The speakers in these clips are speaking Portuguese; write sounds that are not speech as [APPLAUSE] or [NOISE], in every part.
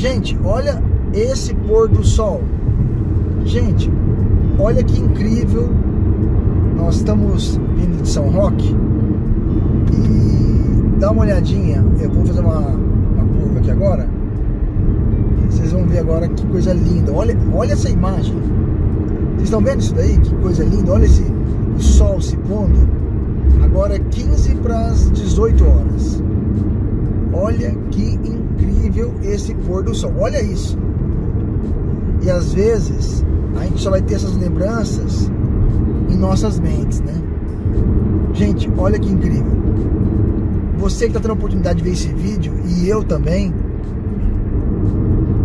Gente, olha esse pôr do sol. Gente, olha que incrível. Nós estamos vindo de São Roque e dá uma olhadinha. Eu vou fazer uma, uma curva aqui agora. Vocês vão ver agora que coisa linda. Olha, olha essa imagem. Vocês estão vendo isso daí? Que coisa linda. Olha esse o sol se pondo. Agora é 15 para as 18 horas. Olha que incrível esse pôr do sol. Olha isso. E às vezes a gente só vai ter essas lembranças em nossas mentes, né? Gente, olha que incrível. Você que está tendo a oportunidade de ver esse vídeo e eu também,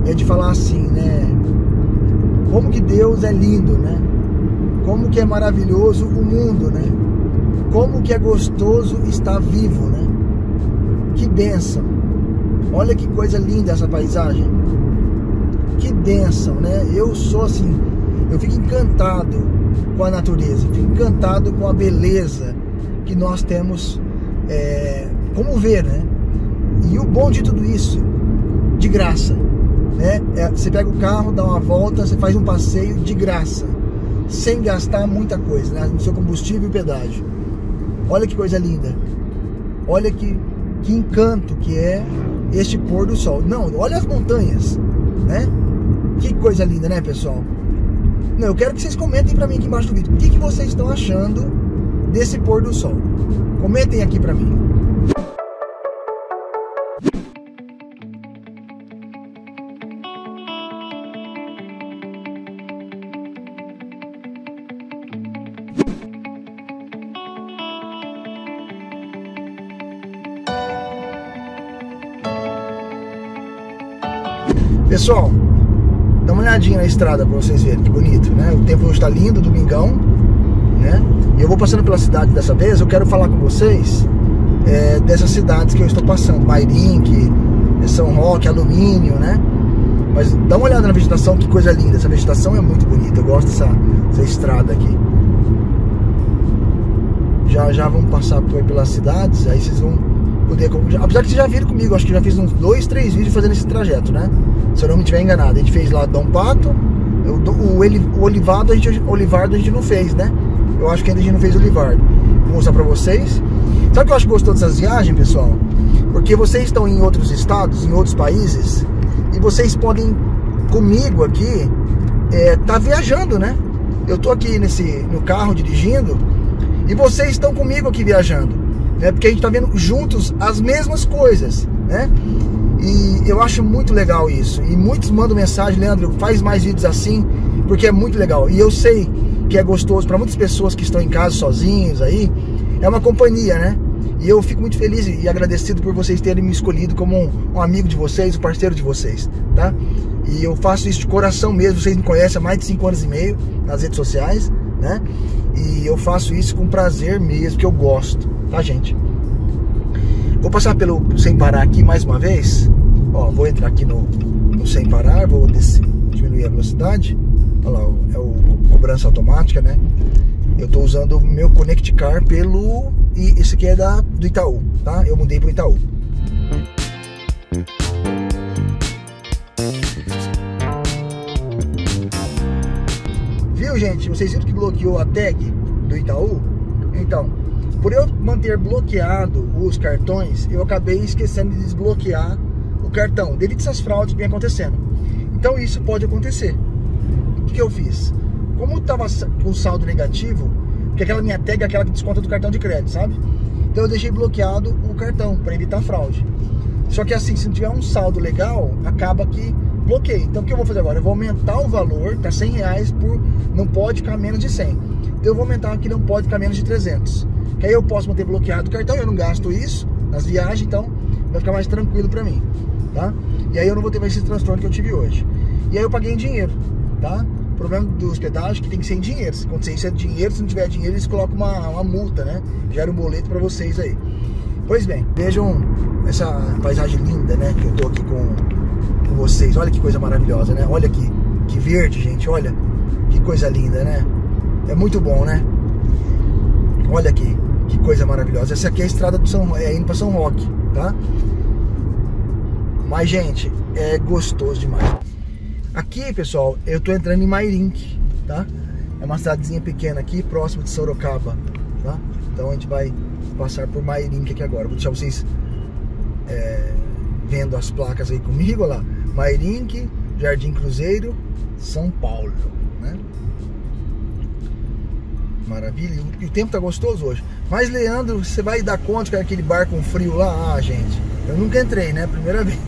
é de falar assim, né? Como que Deus é lindo, né? Como que é maravilhoso o mundo, né? Como que é gostoso estar vivo, né? Que bênção. Olha que coisa linda essa paisagem. Que bênção, né? Eu sou assim, eu fico encantado com a natureza, fico encantado com a beleza que nós temos é, como ver, né? E o bom de tudo isso, de graça, né? É, você pega o carro, dá uma volta, você faz um passeio de graça, sem gastar muita coisa, né? No seu combustível e pedágio. Olha que coisa linda. Olha que, que encanto que é este pôr do sol. Não, olha as montanhas, né? Que coisa linda, né, pessoal? Não, eu quero que vocês comentem para mim aqui embaixo do vídeo. O que, que vocês estão achando desse pôr do sol? Comentem aqui para mim. Pessoal, dá uma olhadinha na estrada para vocês verem que bonito, né? O tempo está lindo, domingão, né? E eu vou passando pela cidade dessa vez, eu quero falar com vocês é, dessas cidades que eu estou passando, Mairink, São Roque, Alumínio, né? Mas dá uma olhada na vegetação, que coisa linda, essa vegetação é muito bonita, eu gosto dessa, dessa estrada aqui. Já já vamos passar por, pelas cidades, aí vocês vão poder. Apesar que vocês já viram comigo, acho que já fiz uns dois, três vídeos fazendo esse trajeto, né? Se eu não me estiver enganado. A gente fez lá Dom Pato, o, o, o Olivado a gente, Olivardo a gente não fez, né? Eu acho que ainda a gente não fez Olivardo. Vou mostrar pra vocês. Sabe o que eu acho gostoso dessas viagens, pessoal? Porque vocês estão em outros estados, em outros países, e vocês podem, comigo aqui, é, tá viajando, né? Eu tô aqui nesse, no carro dirigindo, e vocês estão comigo aqui viajando né? Porque a gente está vendo juntos as mesmas coisas, né? E eu acho muito legal isso. E muitos mandam mensagem, Leandro, faz mais vídeos assim, porque é muito legal. E eu sei que é gostoso para muitas pessoas que estão em casa sozinhos aí, é uma companhia, né? E eu fico muito feliz e agradecido por vocês terem me escolhido como um, um amigo de vocês, um parceiro de vocês, tá? E eu faço isso de coração mesmo, vocês me conhecem há mais de 5 anos e meio nas redes sociais, né? E eu faço isso com prazer mesmo, que eu gosto tá gente? Vou passar pelo sem parar aqui mais uma vez. Ó, vou entrar aqui no, no sem parar, vou descer, diminuir a velocidade. Olha lá, é o cobrança automática, né? Eu tô usando o meu Connect Car pelo. E esse aqui é da, do Itaú, tá? Eu mudei pro Itaú. Viu, gente? Vocês viram que bloqueou a tag do Itaú? Então, por eu manter bloqueado os cartões, eu acabei esquecendo de desbloquear o cartão, a essas fraudes que vem acontecendo. Então isso pode acontecer. O que, que eu fiz? Como estava com saldo negativo, porque aquela minha tag é aquela que desconta do cartão de crédito, sabe? Então eu deixei bloqueado o cartão para evitar fraude. Só que assim, se não tiver um saldo legal, acaba que bloqueia. Então o que eu vou fazer agora? Eu vou aumentar o valor, tá 100 reais por, não pode ficar menos de 100. Então eu vou aumentar aqui, não pode ficar menos de 300 que aí eu posso manter bloqueado o cartão, eu não gasto isso nas viagens, então vai ficar mais tranquilo para mim, tá? E aí eu não vou ter mais esse transtorno que eu tive hoje. E aí eu paguei em dinheiro, tá? O problema do hospedagem é que tem que ser em dinheiro. Se acontecer isso é dinheiro, se não tiver dinheiro, eles colocam uma, uma multa, né? Gera um boleto para vocês aí. Pois bem, vejam essa paisagem linda, né? Que eu tô aqui com, com vocês. Olha que coisa maravilhosa, né? Olha aqui, que verde, gente. Olha que coisa linda, né? É muito bom, né? Olha aqui, que coisa maravilhosa. Essa aqui é a estrada do São, é indo para São Roque, tá? Mas, gente, é gostoso demais. Aqui, pessoal, eu tô entrando em Mairink, tá? É uma cidadezinha pequena aqui, próximo de Sorocaba, tá? Então a gente vai passar por Mairink aqui agora. Vou deixar vocês é, vendo as placas aí comigo, olha lá. Mairink, Jardim Cruzeiro, São Paulo, né? Maravilha. E o tempo tá gostoso hoje. Mas, Leandro, você vai dar conta que é aquele bar com frio lá? Ah, gente, eu nunca entrei, né? Primeira [LAUGHS] vez.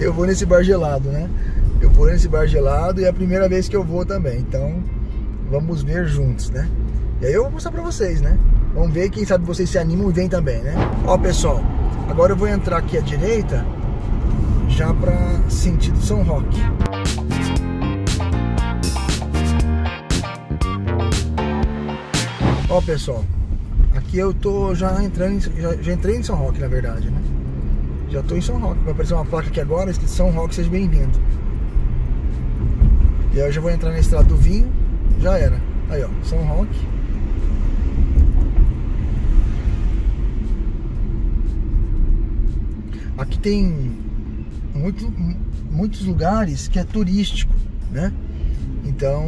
eu vou nesse bar gelado, né? Eu vou nesse bar gelado e é a primeira vez que eu vou também. Então, vamos ver juntos, né? E aí eu vou mostrar pra vocês, né? Vamos ver, quem sabe vocês se animam e vêm também, né? Ó, pessoal, agora eu vou entrar aqui à direita, já pra sentido São Roque. Ó, pessoal, aqui eu tô já entrando, já, já, entrei em São Roque, na verdade, né? Já tô em São Roque. Vai aparecer uma placa aqui agora, escrito São Roque, seja bem-vindo. E aí eu já vou entrar na estrada do vinho, já era. Aí, ó, São Roque. Aqui tem muito, muitos lugares que é turístico, né? Então,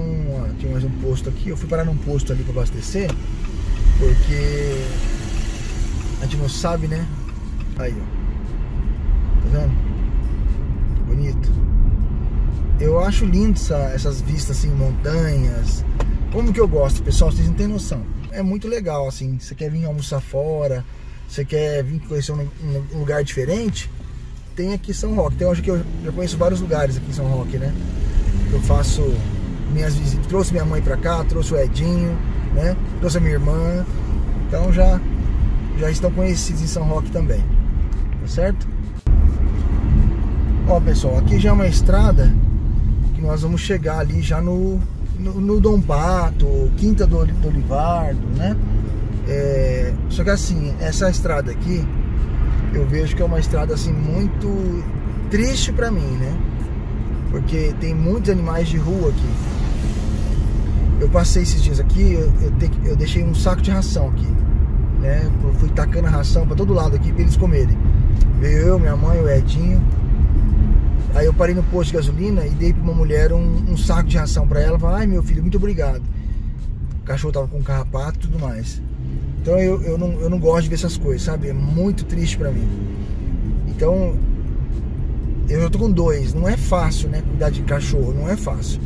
tinha mais um posto aqui. Eu fui parar num posto ali para abastecer, porque a gente não sabe, né? Aí, ó. Tá vendo? Bonito. Eu acho lindo essa, essas vistas assim, montanhas. Como que eu gosto, pessoal, vocês não têm noção. É muito legal, assim. Você quer vir almoçar fora, você quer vir conhecer um, um lugar diferente, tem aqui São Roque. Então, acho que eu já conheço vários lugares aqui em São Roque, né? Eu faço minhas visitas. Trouxe minha mãe pra cá, trouxe o Edinho, né? Trouxe a minha irmã. Então já, já estão conhecidos em São Roque também. Tá certo? Ó, pessoal, aqui já é uma estrada que nós vamos chegar ali já no, no, no Dom Pato, Quinta do, do Olivardo, né? É, só que assim, essa estrada aqui, eu vejo que é uma estrada assim muito triste para mim, né? Porque tem muitos animais de rua aqui. Eu passei esses dias aqui, eu, eu, te, eu deixei um saco de ração aqui, né? Eu fui tacando a ração para todo lado aqui para eles comerem. Veio eu, minha mãe, o Edinho. Aí eu parei no posto de gasolina e dei para uma mulher um, um, saco de ração para ela. Falei, ai meu filho, muito obrigado. O cachorro tava com carrapato e tudo mais. Então eu, eu, não, eu não gosto de ver essas coisas, sabe? É muito triste para mim. Então, eu já tô com dois. Não é fácil, né? Cuidar de cachorro, não é fácil.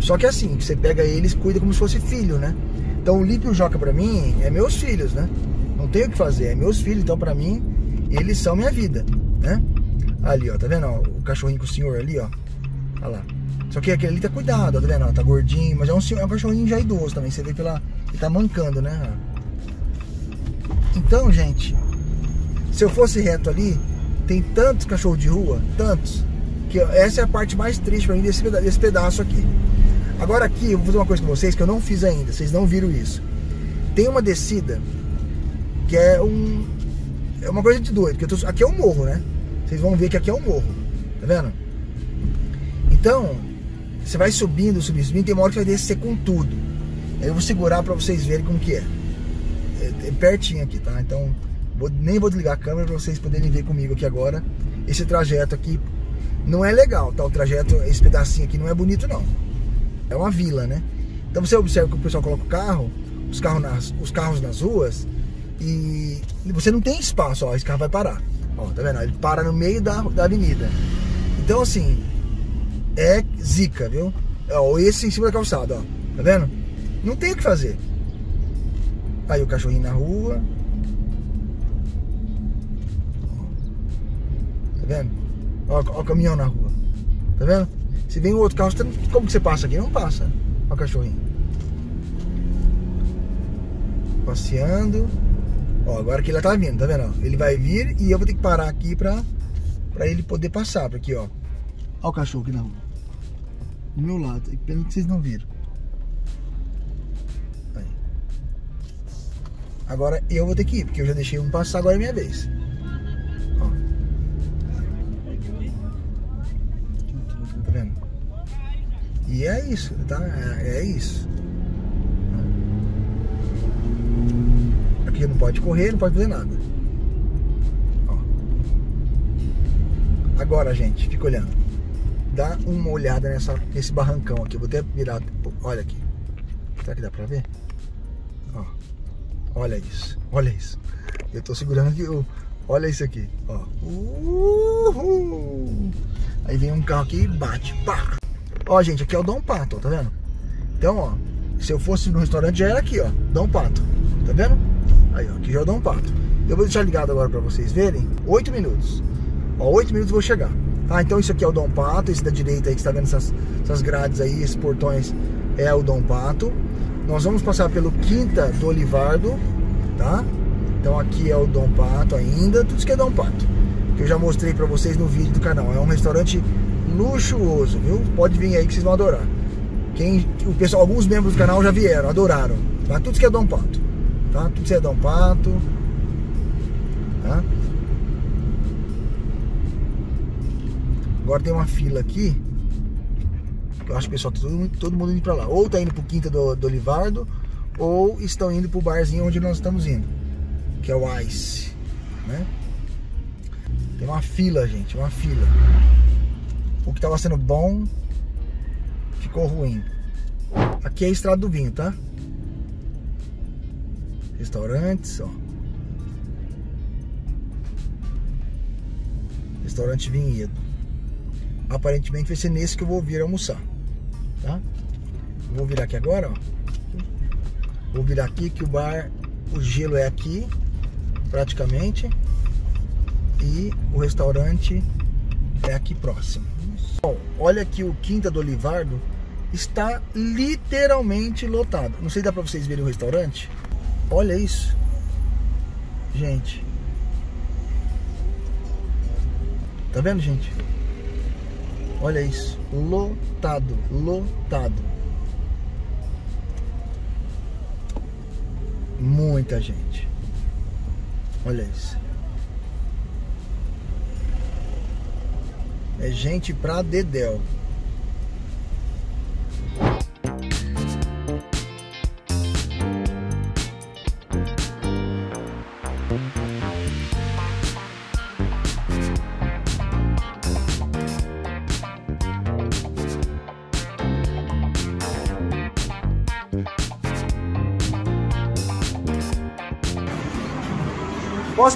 Só que assim, você pega eles cuida como se fosse filho, né? Então o Lipe e o Joca pra mim é meus filhos, né? Não tenho o que fazer, é meus filhos, então pra mim eles são minha vida, né? Ali, ó, tá vendo? Ó, o cachorrinho com o senhor ali, ó. Olha lá. Só que aquele ali tá cuidado, ó, tá vendo? Ó, tá gordinho, mas é um, é um cachorrinho já idoso também. Você vê pela. Ele tá mancando, né? Então, gente, se eu fosse reto ali, tem tantos cachorros de rua, tantos, que essa é a parte mais triste pra mim desse, desse pedaço aqui. Agora aqui, eu vou fazer uma coisa com vocês que eu não fiz ainda, vocês não viram isso. Tem uma descida que é um é uma coisa de doido, porque tô, aqui é um morro, né? Vocês vão ver que aqui é um morro, tá vendo? Então, você vai subindo, subindo, subindo, tem uma hora que vai descer com tudo. Aí eu vou segurar para vocês verem como que é. É. é. pertinho aqui, tá? Então, vou, nem vou desligar a câmera para vocês poderem ver comigo aqui agora. Esse trajeto aqui não é legal, tá? O trajeto, esse pedacinho aqui não é bonito não é uma vila, né? Então você observa que o pessoal coloca o carro, os carros nas, os carros nas ruas e você não tem espaço, ó, esse carro vai parar. Ó, tá vendo? Ele para no meio da, da avenida. Então assim, é zica, viu? Ó, esse em cima da calçada, ó. Tá vendo? Não tem o que fazer. Aí o cachorrinho na rua. Tá vendo? Ó, ó o caminhão na rua. Tá vendo? Se vem outro carro, como que você passa aqui? Não passa. Olha o cachorrinho. Passeando. Ó, agora que ele tá vindo, tá vendo? Ele vai vir e eu vou ter que parar aqui pra, pra ele poder passar. Porque, ó. Olha o cachorro aqui na rua. Do meu lado. Pena que vocês não viram. Agora eu vou ter que ir, porque eu já deixei um passar, agora é minha vez. E é isso, tá? É, é isso. Aqui não pode correr, não pode fazer nada. Ó. Agora, gente, fica olhando. Dá uma olhada nessa, nesse barrancão aqui. Eu vou até virar. Olha aqui. Será que dá pra ver? Ó. Olha isso. Olha isso. Eu tô segurando aqui o. Olha isso aqui. Ó. Uhul. Aí vem um carro aqui e bate. Pá. Ó, gente, aqui é o Dom Pato, ó, tá vendo? Então, ó. Se eu fosse no restaurante, já era aqui, ó. Dom Pato. Tá vendo? Aí, ó. Aqui já é o Dom Pato. Eu vou deixar ligado agora pra vocês verem. Oito minutos. Ó, oito minutos eu vou chegar. Tá? Então isso aqui é o Dom Pato, esse da direita aí que está vendo essas, essas grades aí, esses portões é o Dom Pato. Nós vamos passar pelo Quinta do Olivardo, tá? Então aqui é o Dom Pato ainda, tudo isso que é Dom Pato. Que eu já mostrei para vocês no vídeo do canal. É um restaurante luxuoso, viu? Pode vir aí que vocês vão adorar. Quem, o pessoal, alguns membros do canal já vieram, adoraram. Tá? Tudo isso que é Dom Pato, tá? Tudo isso é Dom Pato, tá? Agora tem uma fila aqui. Eu acho que o pessoal, todo, todo mundo indo pra lá. Ou tá indo pro Quinta do, do Olivardo, ou estão indo pro barzinho onde nós estamos indo. Que é o Ice, né? Tem uma fila, gente, uma fila. O que tava sendo bom ficou ruim. Aqui é a Estrada do Vinho, tá? Restaurantes, ó. Restaurante Vinhedo aparentemente vai ser nesse que eu vou vir almoçar, tá? Vou virar aqui agora, ó. Vou virar aqui que o bar, o gelo é aqui, praticamente, e o restaurante é aqui próximo. Bom, olha aqui o Quinta do Olivardo está literalmente lotado. Não sei se dá para vocês verem o restaurante. Olha isso, gente. Tá vendo, gente? Olha isso, lotado, lotado. Muita gente. Olha isso. É gente pra dedéu.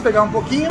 Pegar um pouquinho?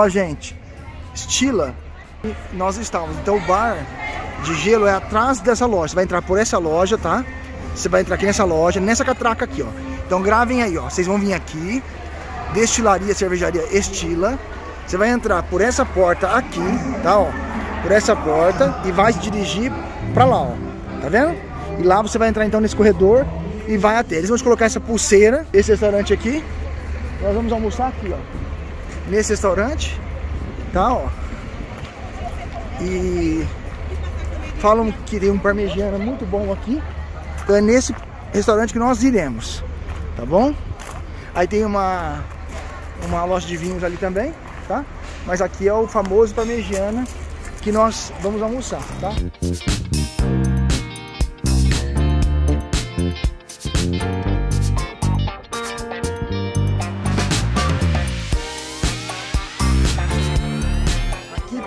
Ó, gente, Estila, nós estamos. Então o bar de gelo é atrás dessa loja. Você vai entrar por essa loja, tá? Você vai entrar aqui nessa loja, nessa catraca aqui, ó. Então gravem aí, ó. Vocês vão vir aqui, destilaria, cervejaria Estila. Você vai entrar por essa porta aqui, tá, ó. Por essa porta e vai se dirigir pra lá, ó. Tá vendo? E lá você vai entrar então nesse corredor e vai até. Eles vão te colocar essa pulseira, esse restaurante aqui. Nós vamos almoçar aqui, ó nesse restaurante, tá, ó. E falam que tem um parmegiana muito bom aqui. Então é nesse restaurante que nós iremos, tá bom? Aí tem uma uma loja de vinhos ali também, tá? Mas aqui é o famoso parmegiana que nós vamos almoçar, tá?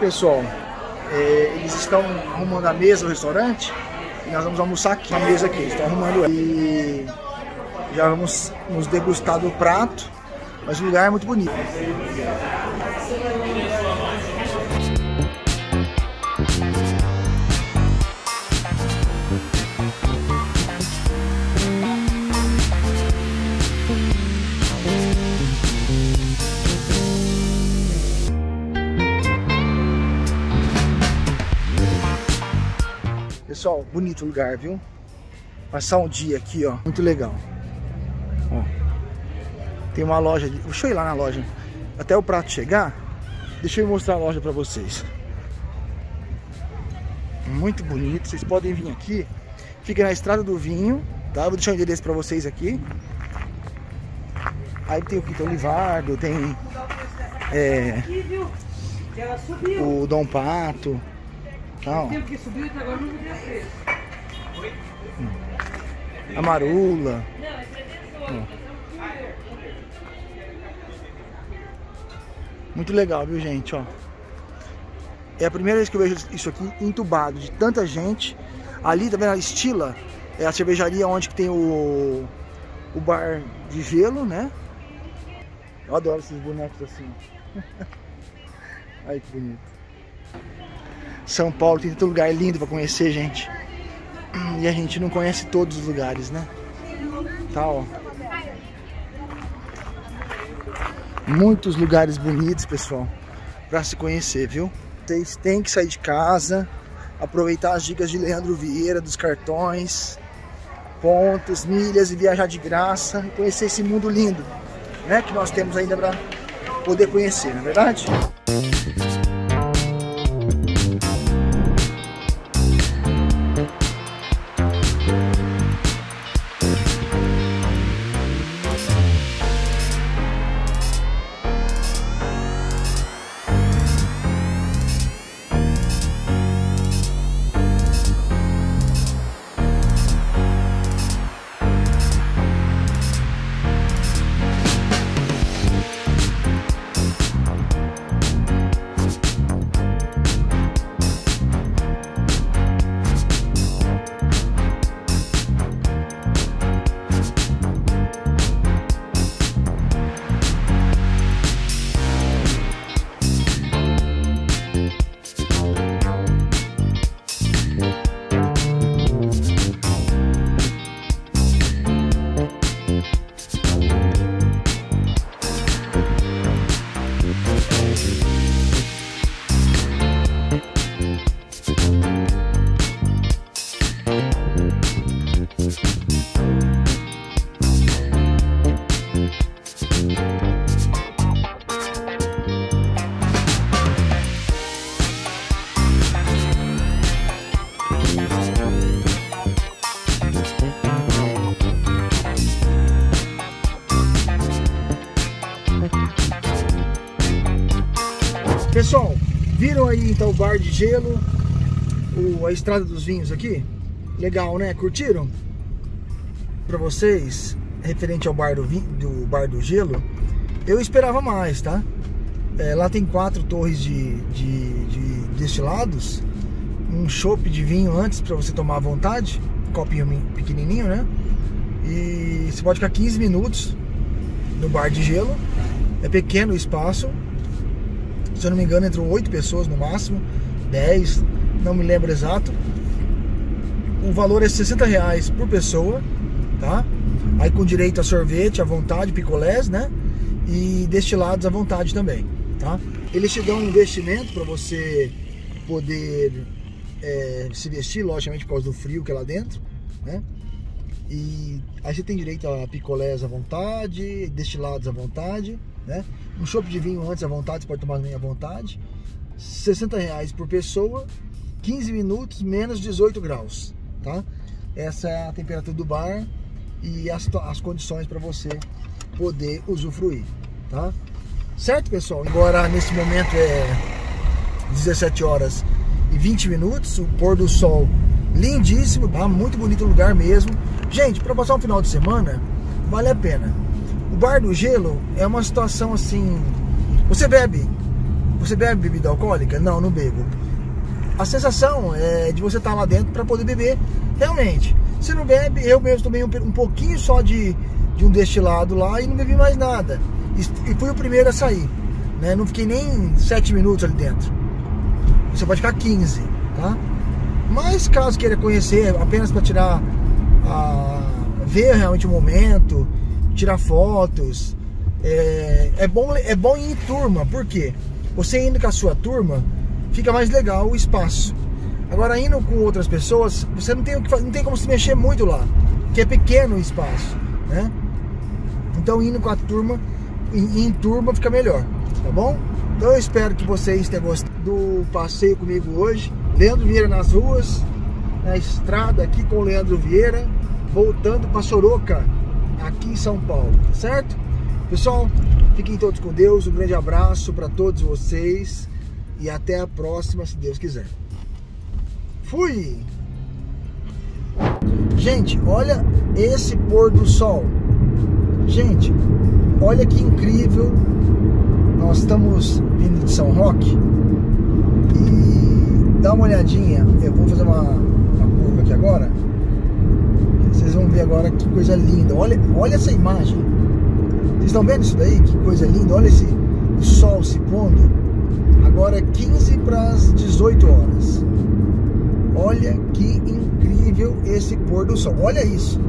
Pessoal, é, eles estão arrumando a mesa no restaurante e nós vamos almoçar aqui, na mesa aqui, eles estão arrumando e já vamos nos degustar do prato, mas o lugar é muito bonito. Pessoal, bonito lugar, viu? Passar um dia aqui, ó. Muito legal. Ó. Tem uma loja. De... Deixa eu ir lá na loja. Até o prato chegar. Deixa eu mostrar a loja pra vocês. Muito bonito. Vocês podem vir aqui. Fica na Estrada do Vinho. Tá? Vou deixar o endereço pra vocês aqui. Aí tem o Quinto Olivardo, tem é, o Dom Pato. Tal. A Marula. Muito legal, viu, gente? Ó. É a primeira vez que eu vejo isso aqui entubado de tanta gente. Ali, tá vendo? A Estila é a cervejaria onde que tem o, o bar de gelo, né? Eu adoro esses bonecos assim. [LAUGHS] Ai que bonito. São Paulo tem tanto lugar lindo para conhecer, gente. E a gente não conhece todos os lugares, né? Tá, ó. Muitos lugares bonitos, pessoal, para se conhecer, viu? Vocês têm que sair de casa, aproveitar as dicas de Leandro Vieira, dos cartões, pontos, milhas e viajar de graça, conhecer esse mundo lindo né, que nós temos ainda para poder conhecer, não é verdade? Gelo, o, a estrada dos vinhos aqui? Legal, né? Curtiram? Para vocês, referente ao bar do, do bar do gelo, eu esperava mais, tá? É, lá tem quatro torres de, de, de destilados, um chopp de vinho antes para você tomar à vontade, copinho pequenininho, né? E você pode ficar 15 minutos no bar de gelo. É pequeno o espaço, se eu não me engano, entram 8 pessoas no máximo, 10, não me lembro exato. O valor é 60 reais por pessoa, tá? Aí com direito a sorvete à vontade, picolés, né? E destilados à vontade também, tá? Eles te dão um investimento para você poder é, se vestir, logicamente por causa do frio que é lá dentro, né? E aí você tem direito a picolés à vontade, destilados à vontade, né? Um chopp de vinho antes à vontade, você pode tomar à vontade. 60 reais por pessoa, 15 minutos, menos 18 graus, tá? Essa é a temperatura do bar e as, as condições para você poder usufruir, tá? Certo, pessoal? Agora, nesse momento é 17 horas e 20 minutos, o pôr do sol lindíssimo, tá? Muito bonito lugar mesmo. Gente, para passar um final de semana, vale a pena. O bar do gelo é uma situação assim. Você bebe? Você bebe bebida alcoólica? Não, não bebo. A sensação é de você estar lá dentro para poder beber realmente. Se não bebe, eu mesmo tomei um, um pouquinho só de, de um destilado lá e não bebi mais nada. E, e fui o primeiro a sair. Né? Não fiquei nem 7 minutos ali dentro. Você pode ficar 15, tá? Mas caso queira conhecer, apenas para tirar a, ver realmente o momento, tirar fotos. É, é, bom, é bom ir em turma, porque você indo com a sua turma, fica mais legal o espaço. Agora, indo com outras pessoas, você não tem, não tem como se mexer muito lá, que é pequeno o espaço, né? Então, indo com a turma, em, em turma fica melhor, tá bom? Então, eu espero que vocês tenham gostado do passeio comigo hoje. Leandro Vieira nas ruas, na estrada aqui com o Leandro Vieira, voltando para Soroca, aqui em São Paulo, tá certo? Pessoal, fiquem todos com Deus, um grande abraço para todos vocês e até a próxima, se Deus quiser. Fui! Gente, olha esse pôr do sol. Gente, olha que incrível. Nós estamos vindo de São Roque e dá uma olhadinha. Eu vou fazer uma, uma curva aqui agora. Vocês vão ver agora que coisa linda. Olha, olha essa imagem. Vocês estão vendo isso daí? Que coisa linda. Olha esse sol se pondo. Agora é 15 para as 18 horas. Olha que incrível esse pôr do sol. Olha isso.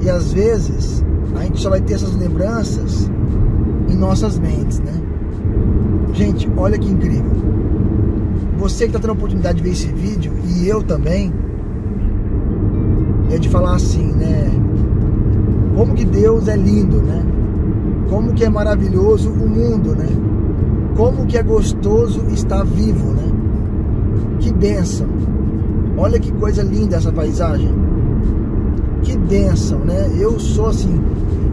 E às vezes a gente só vai ter essas lembranças em nossas mentes, né? Gente, olha que incrível. Você que está tendo a oportunidade de ver esse vídeo e eu também, é de falar assim, né? Como que Deus é lindo, né? Como que é maravilhoso o mundo, né? Como que é gostoso estar vivo, né? Que bênção. Olha que coisa linda essa paisagem. Que bênção, né? Eu sou assim,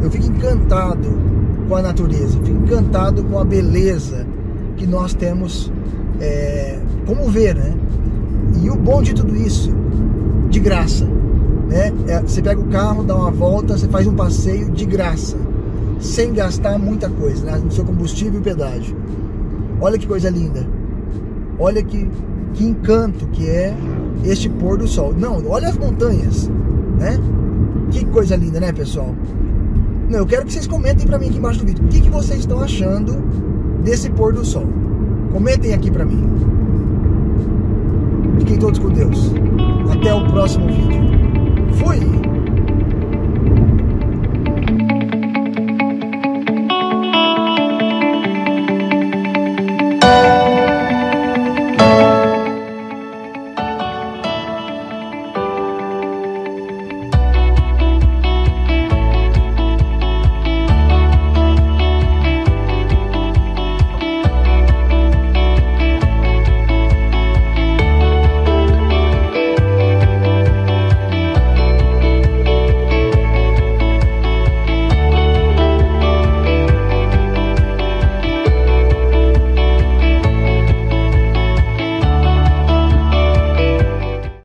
eu fico encantado com a natureza, fico encantado com a beleza que nós temos é, como ver, né? E o bom de tudo isso, de graça, né? É, você pega o carro, dá uma volta, você faz um passeio de graça, sem gastar muita coisa, né? No seu combustível e pedágio. Olha que coisa linda. Olha que, que encanto que é este pôr do sol. Não, olha as montanhas, né? Que coisa linda, né, pessoal? Não, eu quero que vocês comentem para mim aqui embaixo do vídeo. O que, que vocês estão achando desse pôr do sol? Comentem aqui para mim. Fiquem todos com Deus. Até o próximo vídeo. Fui!